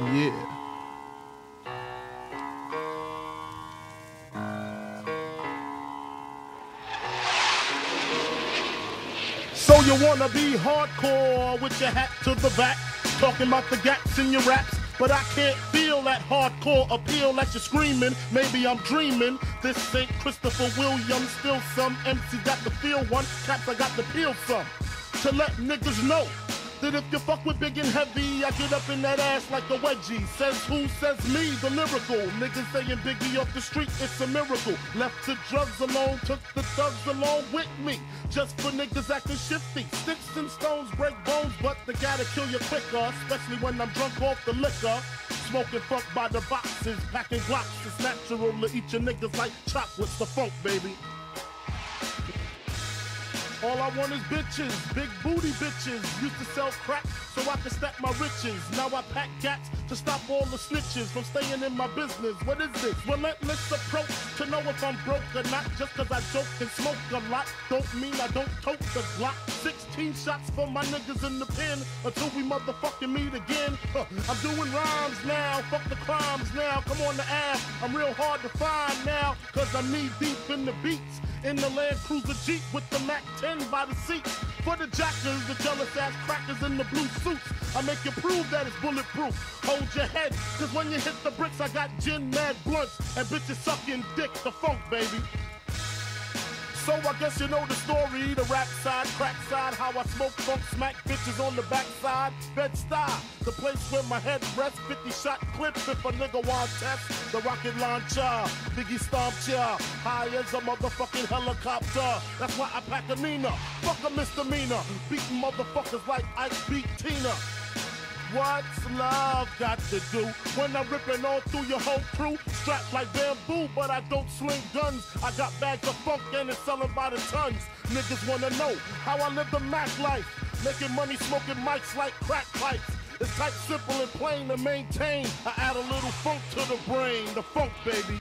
Yeah. So you wanna be hardcore with your hat to the back, talking about the gaps in your raps. But I can't feel that hardcore appeal that you're screaming. Maybe I'm dreaming. This ain't Christopher Williams. Still some MC got the feel one. Caps, I got the peel some. To let niggas know that if you fuck with big and heavy, I get up in that ass like a wedgie. Says who? Says me, the lyrical. Niggas saying Biggie off the street, it's a miracle. Left the drugs alone, took the thugs along with me. Just for niggas acting shifty. Sticks and stones break bones, but they gotta kill you quicker. Especially when I'm drunk off the liquor. Smoking funk by the boxes, packing glocks. It's natural to eat your niggas like chocolates. The funk, baby. All I want is bitches, big booty bitches. Used to sell crack so I could stack my riches. Now I pack gats to stop all the snitches from staying in my business. What is this? Relentless approach to know if I'm broke or not. Just cause I joke and smoke a lot, don't mean I don't tote the Glock. 16 shots for my niggas in the pen until we motherfucking meet again. Huh, I'm doing rhymes now, fuck the crimes now. Come on the ass, I'm real hard to find now. Cause I'm knee deep in the beats. In the Land Cruiser Jeep with the Mac 10 by the seat. For the jackers, the jealous ass crackers in the blue suits. I make you prove that it's bulletproof. Hold your head, cause when you hit the bricks, I got gin mad blunts and bitches sucking dick, the funk, baby. So I guess you know the story, the rap side, crack side, how I smoke funk, smack bitches on the backside. Bed style, the place where my head rests, 50 shot clips if a nigga want test. The rocket launcher, Biggie stomp ya, high as a motherfucking helicopter. That's why I pack a Nina, fuck a misdemeanor, beating motherfuckers like Ike beat Tina. What's love got to do when I'm ripping all through your whole crew? Strapped like bamboo, but I don't sling guns. I got bags of funk and it's selling by the tons. Niggas wanna know how I live the Mac life. Making money smoking mics like crack pipes. It's type simple and plain to maintain. I add a little funk to the brain, the funk baby.